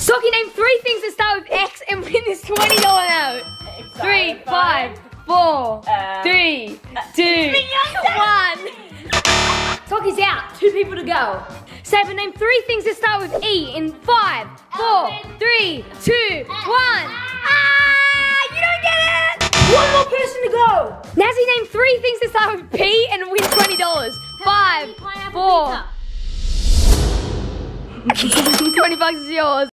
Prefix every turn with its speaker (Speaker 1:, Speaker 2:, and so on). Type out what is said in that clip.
Speaker 1: Sockie, name three things that start with X and win this $20 out. Three, five, four,
Speaker 2: um,
Speaker 1: three, two, one. Sockie's out. Two people to go. Sabre, name three things that start with E in five, four, three, two, one. Ah, you don't get it. One more person to go. Nazzy, name three things that start with P and win $20. Five, four. 20 bucks is yours.